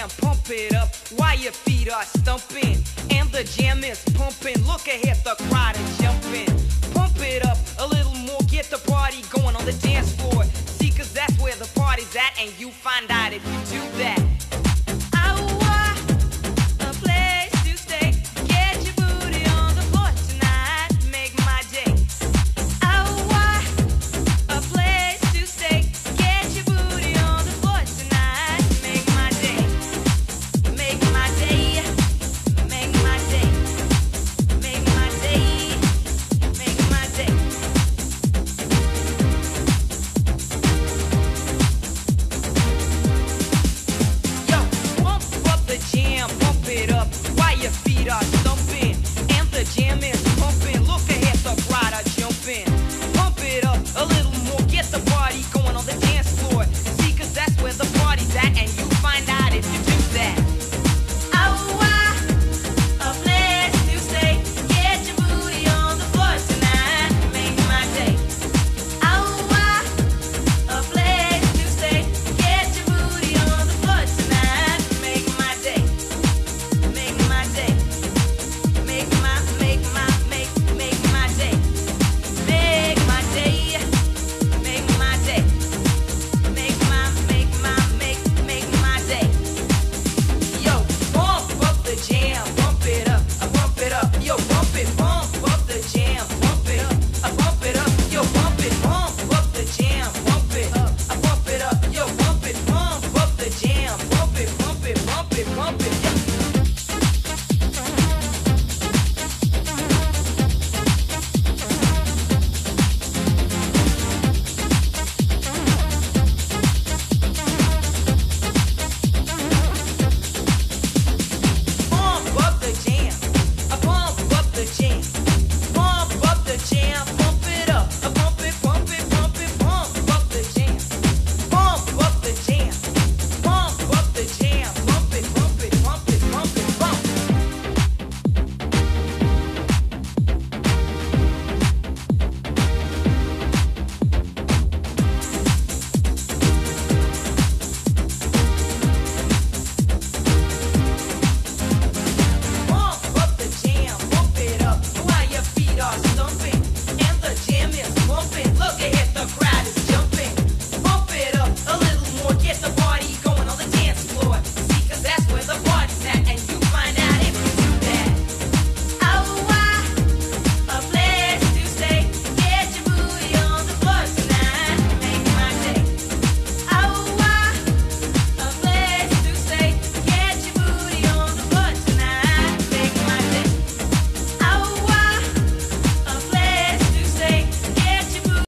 jam, pump it up while your feet are stumping. And the jam is pumping. Look ahead, the crowd is jumping. Pump it up a little more, Jinx.